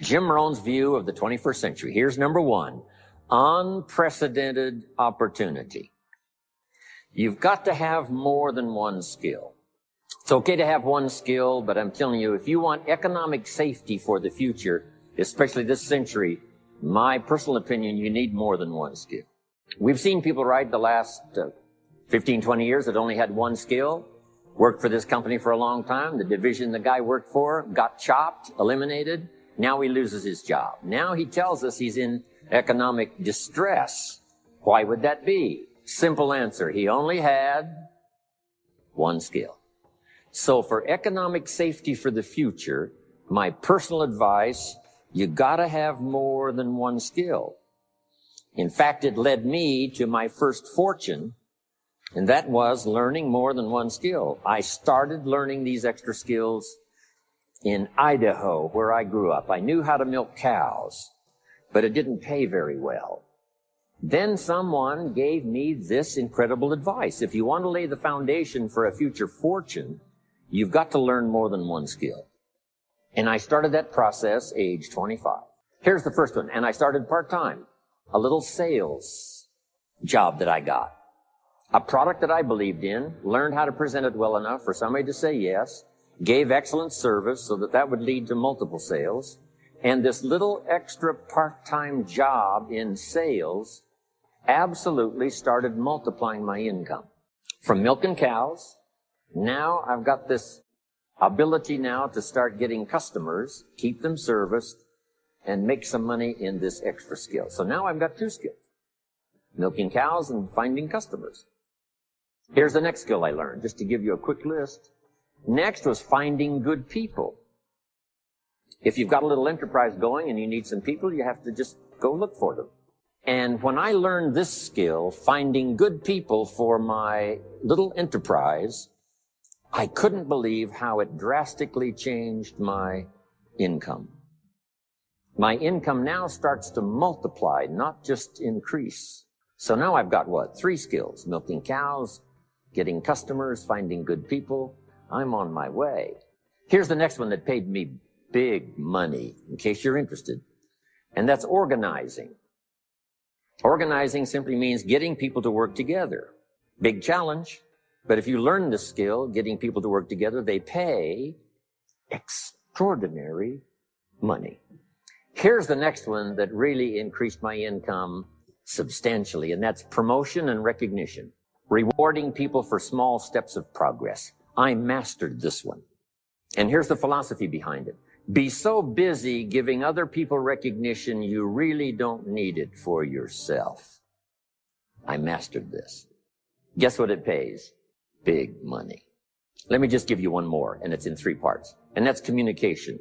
Jim Rohn's view of the 21st century. Here's number one. Unprecedented opportunity. You've got to have more than one skill. It's okay to have one skill, but I'm telling you, if you want economic safety for the future, especially this century, my personal opinion, you need more than one skill. We've seen people ride the last uh, 15, 20 years that only had one skill, worked for this company for a long time. The division the guy worked for got chopped, eliminated. Now he loses his job. Now he tells us he's in economic distress. Why would that be? Simple answer. He only had one skill. So for economic safety for the future, my personal advice, you gotta have more than one skill. In fact, it led me to my first fortune, and that was learning more than one skill. I started learning these extra skills in Idaho, where I grew up. I knew how to milk cows, but it didn't pay very well. Then someone gave me this incredible advice. If you want to lay the foundation for a future fortune, you've got to learn more than one skill. And I started that process age 25. Here's the first one. And I started part-time. A little sales job that I got. A product that I believed in, learned how to present it well enough for somebody to say yes, gave excellent service so that that would lead to multiple sales. And this little extra part-time job in sales absolutely started multiplying my income. From milking cows, now I've got this ability now to start getting customers, keep them serviced, and make some money in this extra skill. So now I've got two skills. Milking cows and finding customers. Here's the next skill I learned, just to give you a quick list. Next was finding good people. If you've got a little enterprise going and you need some people, you have to just go look for them. And when I learned this skill, finding good people for my little enterprise, I couldn't believe how it drastically changed my income. My income now starts to multiply, not just increase. So now I've got what? Three skills. Milking cows, getting customers, finding good people. I'm on my way. Here's the next one that paid me big money, in case you're interested. And that's organizing. Organizing simply means getting people to work together. Big challenge. But if you learn the skill, getting people to work together, they pay extraordinary money. Here's the next one that really increased my income substantially, and that's promotion and recognition. Rewarding people for small steps of progress. I mastered this one. And here's the philosophy behind it. Be so busy giving other people recognition you really don't need it for yourself. I mastered this. Guess what it pays? big money. Let me just give you one more, and it's in three parts. And that's communication.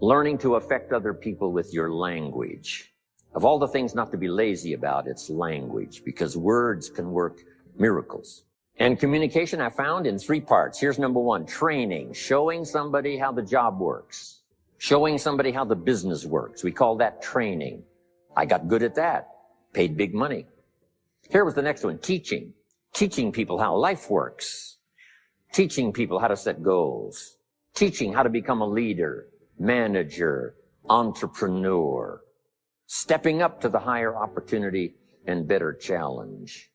Learning to affect other people with your language. Of all the things not to be lazy about, it's language, because words can work miracles. And communication I found in three parts. Here's number one, training, showing somebody how the job works, showing somebody how the business works. We call that training. I got good at that, paid big money. Here was the next one, teaching, teaching people how life works, teaching people how to set goals, teaching how to become a leader, manager, entrepreneur, stepping up to the higher opportunity and better challenge.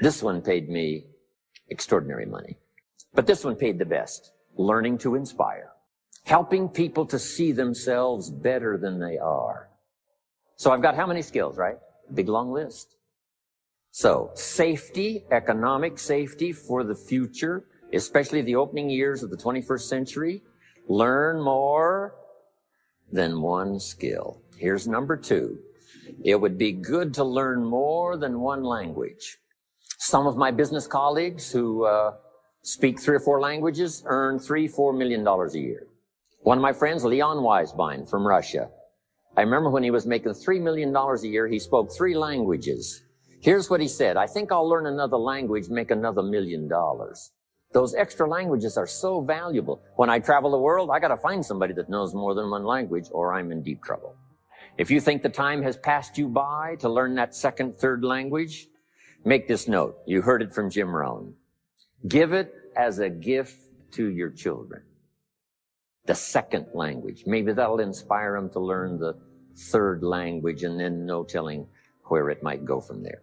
This one paid me extraordinary money. But this one paid the best. Learning to inspire. Helping people to see themselves better than they are. So I've got how many skills, right? Big long list. So safety, economic safety for the future, especially the opening years of the 21st century. Learn more than one skill. Here's number two. It would be good to learn more than one language. Some of my business colleagues who uh, speak three or four languages earn three, four million dollars a year. One of my friends, Leon Weisbein from Russia. I remember when he was making three million dollars a year, he spoke three languages. Here's what he said. I think I'll learn another language, make another million dollars. Those extra languages are so valuable. When I travel the world, I got to find somebody that knows more than one language or I'm in deep trouble. If you think the time has passed you by to learn that second, third language, make this note. You heard it from Jim Rohn. Give it as a gift to your children. the second language. Maybe that'll inspire them to learn the third language and then no telling where it might go from there.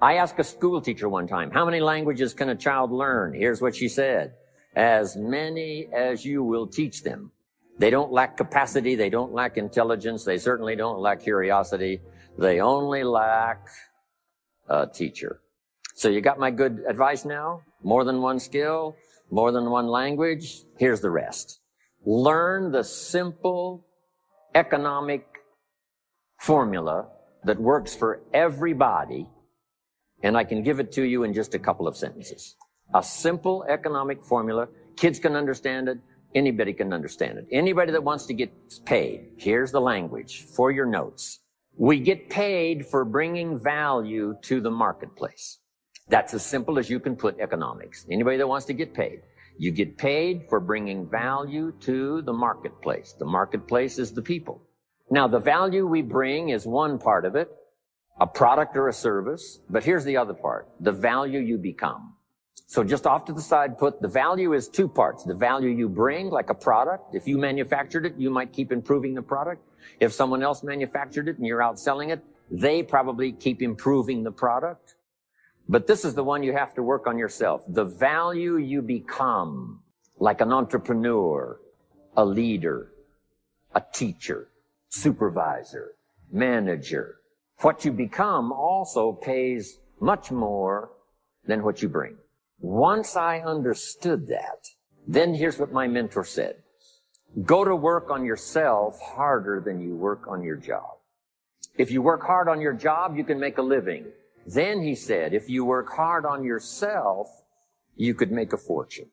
I asked a school teacher one time, how many languages can a child learn? Here's what she said. As many as you will teach them. They don't lack capacity. They don't lack intelligence. They certainly don't lack curiosity. They only lack a teacher. So you got my good advice now? More than one skill, more than one language. Here's the rest. Learn the simple economic formula that works for everybody and I can give it to you in just a couple of sentences. A simple economic formula. Kids can understand it. Anybody can understand it. Anybody that wants to get paid. Here's the language for your notes. We get paid for bringing value to the marketplace. That's as simple as you can put economics. Anybody that wants to get paid. You get paid for bringing value to the marketplace. The marketplace is the people. Now, the value we bring is one part of it a product or a service. But here's the other part, the value you become. So just off to the side, put the value is two parts. The value you bring, like a product. If you manufactured it, you might keep improving the product. If someone else manufactured it and you're out selling it, they probably keep improving the product. But this is the one you have to work on yourself. The value you become, like an entrepreneur, a leader, a teacher, supervisor, manager, what you become also pays much more than what you bring. Once I understood that, then here's what my mentor said. Go to work on yourself harder than you work on your job. If you work hard on your job, you can make a living. Then he said, if you work hard on yourself, you could make a fortune.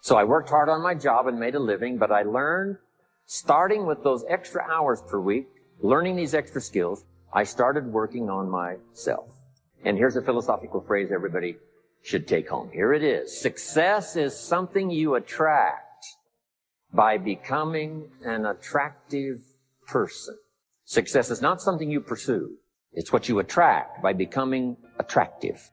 So I worked hard on my job and made a living, but I learned, starting with those extra hours per week, learning these extra skills, I started working on myself. And here's a philosophical phrase everybody should take home. Here it is. Success is something you attract by becoming an attractive person. Success is not something you pursue. It's what you attract by becoming attractive.